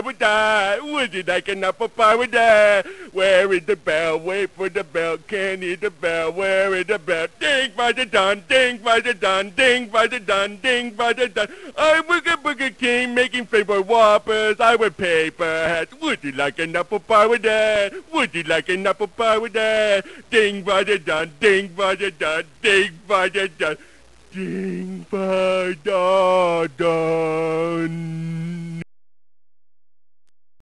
that? Would you like an apple pie that? Where is the bell? Wait for the bell. Can't hear the bell. Where is the bell? Ding by the done, ding by the done, ding by the done, ding by the done. I work at Burger King making flavor whoppers. I wear paper hats. Would you like an apple pie that? Would you like an apple pie that? Ding by the done, ding by the done, ding by the done. Ding by the done.